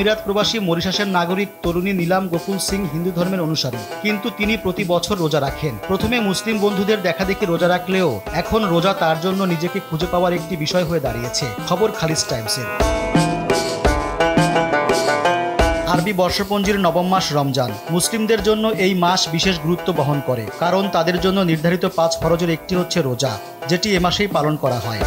আমিরাত প্রবাসী মরিশাসের নাগরিক তরুণী নীলাম গোকুল সিং হিন্দু ধর্মের অনুসারী। কিন্তু তিনি প্রতি বছর রোজা রাখেন। প্রথমে মুসলিম বন্ধুদের দেখা দেখি রোজা রাখলেও এখন রোজা তার জন্য নিজেকে খুঁজে পাওয়ার একটি বিষয় হয়ে দাঁড়িয়েছে। খবর খালিজ টাইমসের। আরবি বর্ষপঞ্জির নবম মাস রমজান। মুসলিমদের জন্য এই মাস বিশেষ গুরুত্ব বহন করে। কারণ তাদের জন্য নির্ধারিত পাঁচ ফরজের একটি হচ্ছে রোজা, যেটি এ মাসেই পালন করা হয়।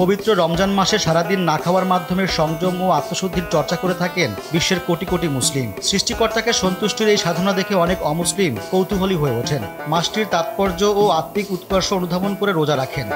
পবিত্র রমজান মাসে সারাদিন না খাওয়ার মাধ্যমে সংযম ও আত্মশুদ্ধির চর্চা করে থাকেন বিশ্বের কোটি কোটি মুসলিম। সৃষ্টিকর্তাকে সন্তুষ্টির এই সাধনা দেখে অনেক অমুসলিম কৌতূহলী হয়ে ওঠেন। মাসটির তাৎপর্য ও আত্মিক উৎকর্ষ অনুধাবন করে রোজা রাখেন।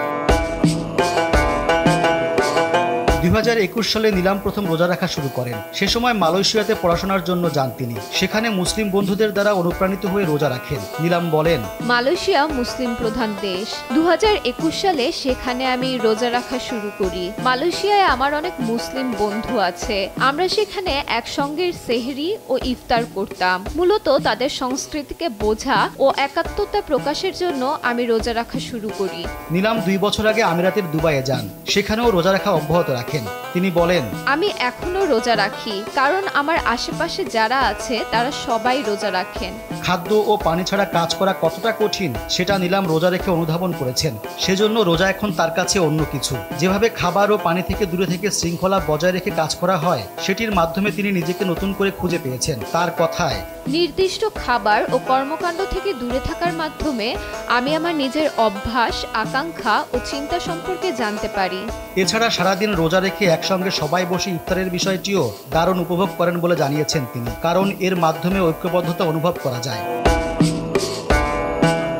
দু হাজার একুশ সালে নিলাম প্রথম রোজা রাখা শুরু করেন। সে সময় মালয়েশিয়াতে পড়াশোনার জন্য যান তিনি। সেখানে মুসলিম বন্ধুদের দ্বারা অনুপ্রাণিত হয়ে রোজা রাখেন। নিলাম বলেন মালয়েশিয়া মুসলিম প্রধান দেশ। দু হাজার একুশ সালে সেখানে আমি রোজা রাখা শুরু করি। মালয়েশিয়ায় আমার অনেক মুসলিম বন্ধু আছে। আমরা সেখানে একসঙ্গে সেহরি ও ইফতার করতাম। মূলত তাদের সংস্কৃতিকে বোঝা ও একাত্মতা প্রকাশের জন্য আমি রোজা রাখা শুরু করি। নিলাম দুই বছর আগে আমিরাতের দুবাইয়ে যান। সেখানেও রোজা রাখা অব্যাহত রাখেন। Kraken. তিনি বলেন আমি এখনও রোজা রাখি কারণ আমার আশেপাশে যারা আছে তারা সবাই রোজা রাখেন। খাদ্য ও পানি ছাড়া কাজ করা কতটা কঠিন সেটা নিলাম রোজা রেখে অনুধাবন করেছেন। সেজন্য রোজা এখন তার কাছে অন্য কিছু। যেভাবে খাবার ও পানি থেকে দূরে থেকে শৃঙ্খলা বজায় রেখে কাজ করা হয় সেটির মাধ্যমে তিনি নিজেকে নতুন করে খুঁজে পেয়েছেন। তার কথায় নির্দিষ্ট খাবার ও কর্মকাণ্ড থেকে দূরে থাকার মাধ্যমে আমি আমার নিজের অভ্যাস আকাঙ্ক্ষা ও চিন্তা সম্পর্কে জানতে পারি। এছাড়া সারাদিন রোজা রেখে একসঙ্গে সবাই বসে ইফতারের বিষয়টিও দারুণ উপভোগ করেন বলে জানিয়েছেন তিনি, কারণ এর মাধ্যমে ঐক্যবদ্ধতা অনুভব করা যায়।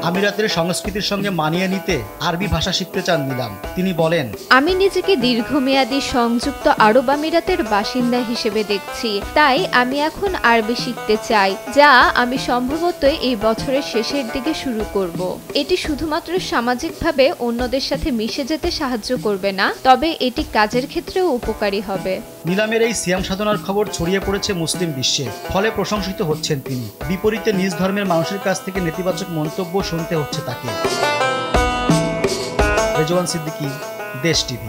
আমিরাতের সংস্কৃতির সঙ্গে মানিয়ে নিতে আরবি ভাষা শিখতে চান নিলাম। তিনি বলেন আমি নিজেকে দীর্ঘমেয়াদী সংযুক্ত আরব আমিরাতের বাসিন্দা হিসেবে দেখছি। তাই আমি এখন আরবি শিখতে চাই যা আমি সম্ভবত এই বছরের শেষের দিকে শুরু করব। এটি শুধুমাত্র সামাজিকভাবে অন্যদের সাথে মিশে যেতে সাহায্য করবে না তবে এটি কাজের ক্ষেত্রেও উপকারী হবে। নিলামের এই সিয়াম সাধনার খবর ছড়িয়ে পড়েছে মুসলিম বিশ্বে ফলে প্রশংসিত হচ্ছেন তিনি। বিপরীতে নিজ ধর্মের মানুষের কাছ থেকে নেতিবাচক মন্তব্য শুনতে হচ্ছে তাকে। রেজওয়ান সিদ্দিকী দেশ টিভি।